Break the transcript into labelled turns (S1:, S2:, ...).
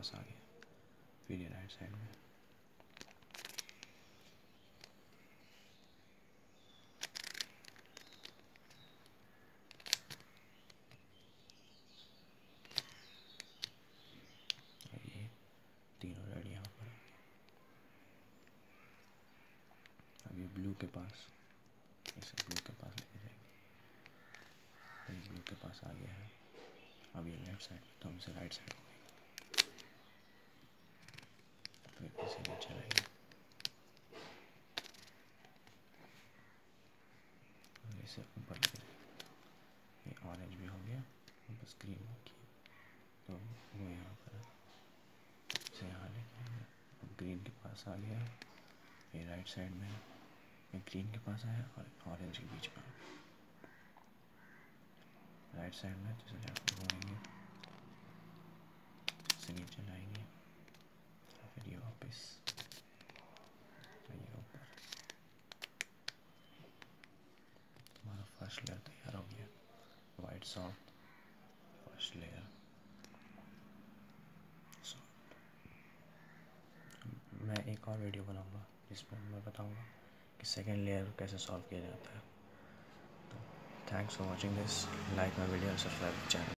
S1: पास आ गया फिर ये राइट साइड में ब्लू के पास, इसे ब्लू के पास लेके जाएँगे। ब्लू के पास आ गया है। अब ये लेफ़्ट साइड तो राइट साइड फिर इसे इसे ऊपर ये ऑरेंज भी हो गया बस तो वो यहाँ पर इसे यहाँ लेके आएँगे ग्रीन के पास आ गया ये राइट साइड में ये ग्रीन के पास आया और ऑरेंज के बीच में राइट साइड में तो लेफ़्ट घूमेंगे से नीचे लाएँगे। ये लेयर तैयार एक और वीडियो बनाऊँगा, जिसमें सेकेंड लेयर कैसे सॉल्व किया जाता है। तो thanks for watching this like my video subscribe channel